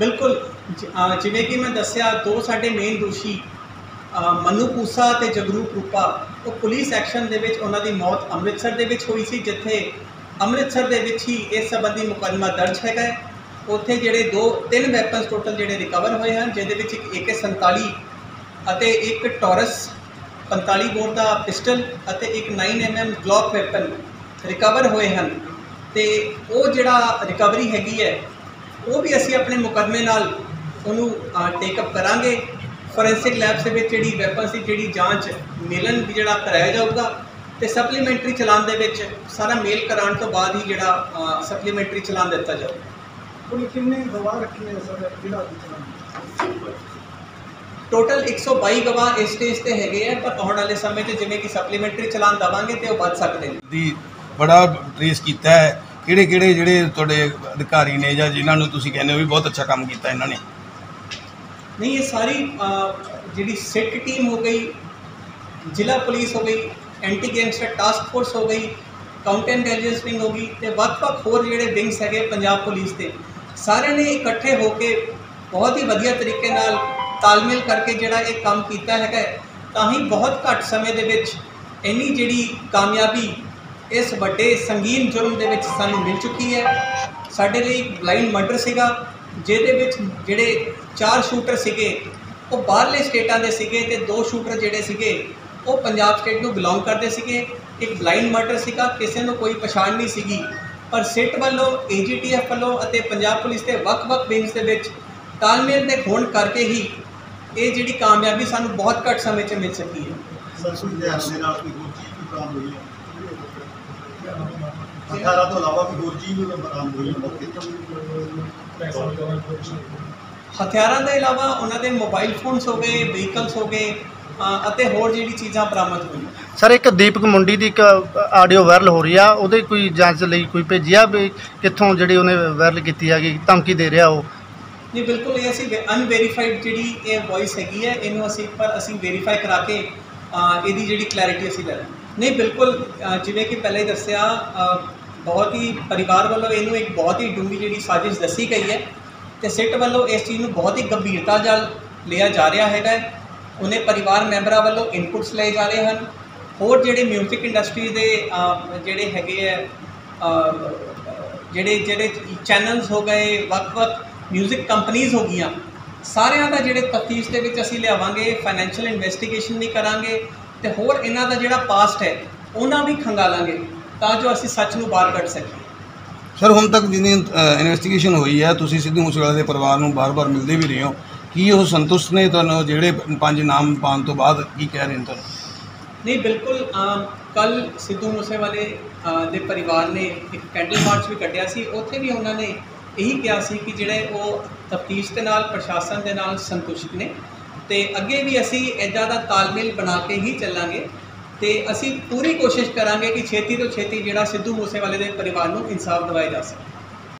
ਬਿਲਕੁਲ। ਜਿਵੇਂ ਕਿ ਮੈਂ ਦੱਸਿਆ, ਦੋ ਸਾਡੇ ਮੇਨ ਦੋਸ਼ੀ, ਅਹ ਮਨੂ ਪੂਸਾ ਤੇ ਜਗਰੂਪ ਰੂਪਾ, ਉਹ ਪੁਲਿਸ ਐਕਸ਼ਨ ਦੇ ਵਿੱਚ ਉਹਨਾਂ ਦੀ ਮੌਤ ਅੰਮ੍ਰਿਤਸਰ ਦੇ ਵਿੱਚ ਹੋਈ ਸੀ, ਜਿੱਥੇ ਅੰਮ੍ਰਿਤਸਰ ਦੇ ਵਿੱਚ ਹੀ ਇਸ ਸੰਬੰਧੀ ਮੁਕੱਦਮਾ ਦਰਜ ਹੈਗਾ ਉੱਥੇ ਜਿਹੜੇ ਦੋ, ਤਿੰਨ ਵੈਪਨਸ ਟੋਟਲ ਜਿਹੜੇ ਰਿਕਵਰ ਹੋਏ ਹਨ, ਜਿਹਦੇ ਵਿੱਚ ਇੱਕ AK47 ਅਤੇ ਇੱਕ ਟੌਰਸ 45 ਬੋਰ ਦਾ ਪਿਸਟਲ ਅਤੇ ਇੱਕ 9mm ਗਲੌਕ ਵੈਪਨ ਰਿਕਵਰ ਹੋਏ ਹਨ। ਤੇ ਉਹ ਜਿਹੜਾ ਰਿਕਵਰੀ ਹੈਗੀ ਹੈ ਉਹ ਵੀ ਅਸੀਂ ਆਪਣੇ ਮੁਕੱਦਮੇ ਨਾਲ ਉਹਨੂੰ ਟੇਕ ਅਪ ਕਰਾਂਗੇ। ਫੋਰੈਂਸਿਕ ਲੈਬਸ ਦੇ ਵਿੱਚ ਜਿਹੜੀ ਵੈਪਨਸ ਦੀ ਜਿਹੜੀ ਜਾਂਚ ਮਿਲਣ ਦੀ ਜਿਹੜਾ ਕਰਾਇਆ ਜਾਊਗਾ ਤੇ ਸਪਲੀਮੈਂਟਰੀ ਚਲਾਨ ਦੇ ਵਿੱਚ ਸਾਰਾ ਮੇਲ ਕਰਾਉਣ ਤੋਂ ਬਾਅਦ ਹੀ ਜਿਹੜਾ ਸਪਲੀਮੈਂਟਰੀ ਚਲਾਨ ਦਿੱਤਾ ਜਾਊਗਾ ਕੁੱਲ ਕਿੰਨੇ ਗਵਾਹ ਰੱਖੇ ਨੇ ਸਰ ਜਿਹੜਾ ਟੋਟਲ 122 ਗਵਾਹ ਇਸ ਸਟੇਜ ਤੇ ਹੈਗੇ ਆ ਪਰ ਆਉਣ ਵਾਲੇ ਸਮੇਂ 'ਚ ਜਿਵੇਂ ਕਿ ਸਪਲੀਮੈਂਟਰੀ ਚਲਾਨ ਦਵਾਂਗੇ ਤੇ ਉਹ ਵੱਧ ਸਕਦੇ ਨੇ। ਦੀ ਬੜਾ ਟ੍ਰੇਸ ਕੀਤਾ ਹੈ। ਕਿਹੜੇ ਕਿਹੜੇ ਜਿਹੜੇ ਤੁਹਾਡੇ ਅਧਿਕਾਰੀ ਨੇ ਜਾਂ ਜਿਨ੍ਹਾਂ ਨੂੰ ਤੁਸੀਂ ਕਹਿੰਦੇ ਹੋ ਵੀ ਬਹੁਤ ਅੱਛਾ ਕੰਮ ਕੀਤਾ ਇਹਨਾਂ ਨੇ? ਨਹੀਂ ਇਹ ਸਾਰੀ ਅ, ਜਿਹੜੀ ਸਿੱਟ ਟੀਮ ਹੋ ਗਈ ਜ਼ਿਲ੍ਹਾ ਪੁਲਿਸ ਹੋ ਗਈ ਐਂਟੀ ਗੈਂਗਸਟਰ ਟਾਸਕ ਫੋਰਸ ਹੋ ਗਈ ਕਾਊਂਟਰ ਇੰਟੈਲੀਜੈਂਸ ਵਿੰਗ ਹੋ ਗਈ ਤੇ ਵੱਖ-ਵੱਖ ਹੋਰ ਜਿਹੜੇ ਵਿੰਗਸ ਹੈਗੇ ਪੰਜਾਬ ਪੁਲਿਸ ਦੇ ਸਾਰਿਆਂ ਨੇ ਇਕੱਠੇ ਹੋ ਕੇ ਬਹੁਤ ਹੀ ਵਧੀਆ ਤਰੀਕੇ ਨਾਲ ਤਾਲਮੇਲ ਕਰਕੇ ਜਿਹੜਾ ਇਹ ਕੰਮ ਕੀਤਾ ਹੈਗਾ ਹੈ, ਤਾਂ ਹੀ ਬਹੁਤ ਘੱਟ ਸਮੇਂ ਦੇ ਵਿੱਚ ਇੰਨੀ ਜਿਹੜੀ ਕਾਮਯਾਬੀ ਇਸ ਵੱਡੇ ਸੰਗੀਨ ਜੁਰਮ ਦੇ ਵਿੱਚ ਸਾਨੂੰ ਮਿਲ ਚੁੱਕੀ ਹੈ। ਸਾਡੇ ਲਈ ਬਲਾਈਂਡ ਮਰਡਰ ਸੀਗਾ, ਜਿਹਦੇ ਵਿੱਚ ਜਿਹੜੇ ਚਾਰ ਸ਼ੂਟਰ ਸੀਗੇ, ਉਹ ਬਾਹਰਲੇ ਸਟੇਟਾਂ ਦੇ ਸੀਗੇ ਤੇ ਦੋ ਸ਼ੂਟਰ ਜਿਹੜੇ ਸੀਗੇ, ਉਹ ਪੰਜਾਬ ਸਟੇਟ ਨੂੰ ਬਿਲੋਂਗ ਕਰਦੇ ਸੀਗੇ। ਇੱਕ ਬਲਾਈਂਡ ਮਰਡਰ ਸੀਗਾ, ਕਿਸੇ ਨੂੰ ਕੋਈ ਪਛਾਣ ਨਹੀਂ ਸੀਗੀ। ਪਰ ਸਿੱਟ ਵੱਲੋਂ ਏਜੀਟੀਐਫ ਵੱਲੋਂ ਅਤੇ ਪੰਜਾਬ ਪੁਲਿਸ ਦੇ ਵੱਖ-ਵੱਖ ਵਿੰਗਸ ਦੇ ਵਿੱਚ ਤਾਲਮੇਲ ਦੇ ਹੋਣ ਕਰਕੇ ਹੀ ਇਹ ਜਿਹੜੀ ਕਾਮਯਾਬੀ ਸਾਨੂੰ ਬਹੁਤ ਘੱਟ ਸਮੇਂ 'ਚ ਮਿਲ ਸਕੀ ਹੈ। ਸਰ ਕੋਈ ਦੇ ਨਾਲ ਕੋਈ ਹੋਰ ਚੀਜ਼ ਵੀ ਬਰਾਮਦ ਹੋਈ ਹੈ? ਹਥਿਆਰਾਂ ਤੋਂ ਇਲਾਵਾ ਕੋਈ ਹੋਰ ਚੀਜ਼ ਵੀ ਬਰਾਮਦ ਹੋਈ ਹੈ ਮੌਕੇ ਹਥਿਆਰਾਂ ਦੇ ਇਲਾਵਾ ਉਹਨਾਂ ਦੇ ਮੋਬਾਈਲ ਫੋਨਸ ਹੋ ਗਏ ਵਹੀਕਲਸ ਹੋ ਗਏ ਅ, ਅਤੇ ਹੋਰ ਜਿਹੜੀ ਚੀਜ਼ਾਂ ਬਰਾਮਦ ਹੋਈਆਂ। ਸਰ ਇੱਕ ਦੀਪਕ ਮੁੰਡੀ ਦੀ ਇੱਕ ਆਡੀਓ ਵਾਇਰਲ ਹੋ ਰਹੀ ਆ ਉਹਦੇ ਕੋਈ ਜਾਂਚ ਲਈ ਕੋਈ ਭੇਜਿਆ ਵੀ ਕਿੱਥੋਂ ਜਿਹੜੀ ਉਹਨੇ ਵਾਇਰਲ ਕੀਤੀ ਹੈਗੀ ਧਮਕੀ ਦੇ ਰਿਹਾ ਉਹ? ਨਹੀਂ ਬਿਲਕੁਲ ਇਹ ਅਸੀਂ ਅਨਵੈਰੀਫਾਈਡ ਜਿਹੜੀ ਇਹ ਵੌਇਸ ਹੈਗੀ ਹੈ ਇਹਨੂੰ ਅਸੀਂ ਪਰ ਅਸੀਂ ਵੈਰੀਫਾਈ ਕਰਾ ਕੇ ਅ, ਇਹਦੀ ਜਿਹੜੀ ਕਲੈਰਿਟੀ ਅਸੀਂ ਲੈ ਲਾਂਗੇ ਨਹੀਂ ਬਿਲਕੁਲ ਅ, ਜਿਵੇਂ ਕਿ ਪਹਿਲੇ ਹੀ ਦੱਸਿਆ ਅ, ਬਹੁਤ ਹੀ ਪਰਿਵਾਰ ਵੱਲੋਂ ਇਹਨੂੰ ਇੱਕ ਬਹੁਤ ਹੀ ਡੂੰਘੀ ਜਿਹੜੀ ਸਾਜ਼ਿਸ਼ ਦੱਸੀ ਗਈ ਹੈ ਤੇ ਸਿੱਟ ਵੱਲੋਂ ਇਸ ਚੀਜ਼ ਨੂੰ ਬਹੁਤ ਹੀ ਗੰਭੀਰਤਾ ਨਾਲ ਲਿਆ ਜਾ ਰਿਹਾ ਹੈਗਾ ਹੈ। ਉਹਨੇ ਪਰਿਵਾਰ ਮੈਂਬਰਾਂ ਵੱਲੋਂ ਇਨਪੁਟਸ ਲਏ ਜਾ ਰਹੇ ਹਨ ਹੋਰ ਜਿਹੜੇ 뮤직 ਇੰਡਸਟਰੀ ਦੇ ਅ, ਜਿਹੜੇ ਹੈਗੇ ਹੈ ਅ, ਜਿਹੜੇ ਜਿਹੜੇ ਚੈਨਲਸ ਹੋ ਗਏ ਵੱਖ-ਵੱਖ 뮤직 ਕੰਪਨੀਆਂ ਹੋ ਗਈਆਂ ਸਾਰਿਆਂ ਦਾ ਜਿਹੜੇ ਤਫਤੀਸ਼ ਦੇ ਵਿੱਚ ਅਸੀਂ ਲਿਆਵਾਂਗੇ ਫਾਈਨੈਂਸ਼ੀਅਲ ਇਨਵੈਸਟੀਗੇਸ਼ਨ ਵੀ ਕਰਾਂਗੇ ਤੇ ਹੋਰ ਇਹਨਾਂ ਦਾ ਜਿਹੜਾ ਪਾਸਟ ਹੈ ਉਹਨਾਂ ਵੀ ਖੰਗਾਲਾਂਗੇ ਤਾਂ ਜੋ ਅਸੀਂ ਸੱਚ ਨੂੰ ਬਾਹਰ ਕੱਢ ਸਕੀਏ। ਸਰ ਹੁਣ ਤੱਕ ਜਿੰਨੀ ਇਨਵੈਸਟੀਗੇਸ਼ਨ ਹੋਈ ਹੈ ਤੁਸੀਂ ਸਿੱਧੂ ਮੂਸੇਵਾਲੇ ਦੇ ਪਰਿਵਾਰ ਨੂੰ ਬਾਰ-ਬਾਰ ਮਿਲਦੇ ਵੀ ਰਹੇ ਹੋ। ਕੀ ਉਹ ਸੰਤੁਸ਼ਟ ਨੇ ਤੁਹਾਨੂੰ ਜਿਹੜੇ ਪੰਜ ਨਾਮ ਪਾਉਣ ਤੋਂ ਬਾਅਦ ਕੀ ਕਹਿ ਰਹੇ ਨੇ ਤੁਹਾਨੂੰ? ਨਹੀਂ ਬਿਲਕੁਲ ਕੱਲ ਸਿੱਧੂ ਮੂਸੇਵਾਲੇ ਦੇ ਪਰਿਵਾਰ ਨੇ ਇੱਕ ਕੈਂਡਲ ਮਾਰਚ ਵੀ ਕੱਢਿਆ ਸੀ। ਉੱਥੇ ਵੀ ਉਹਨਾਂ ਨੇ ਇਹੀ ਕਿਹਾ ਸੀ ਕਿ ਜਿਹੜੇ ਉਹ ਤਫਤੀਸ਼ ਦੇ ਨਾਲ ਪ੍ਰਸ਼ਾਸਨ ਦੇ ਨਾਲ ਸੰਤੁਸ਼ਟ ਨੇ। ਤੇ ਅੱਗੇ ਵੀ ਅਸੀਂ ਇੱਦਾਂ ਦਾ ਤਾਲਮੇਲ ਬਣਾ ਕੇ ਹੀ ਚੱਲਾਂਗੇ ਤੇ ਅਸੀਂ ਪੂਰੀ ਕੋਸ਼ਿਸ਼ ਕਰਾਂਗੇ ਕਿ ਛੇਤੀ ਤੋਂ ਛੇਤੀ ਜਿਹੜਾ ਸਿੱਧੂ ਮੂਸੇਵਾਲੇ ਦੇ ਪਰਿਵਾਰ ਨੂੰ ਇਨਸਾਫ ਦਿਵਾਇਆ ਜਾ ਸਕੇ।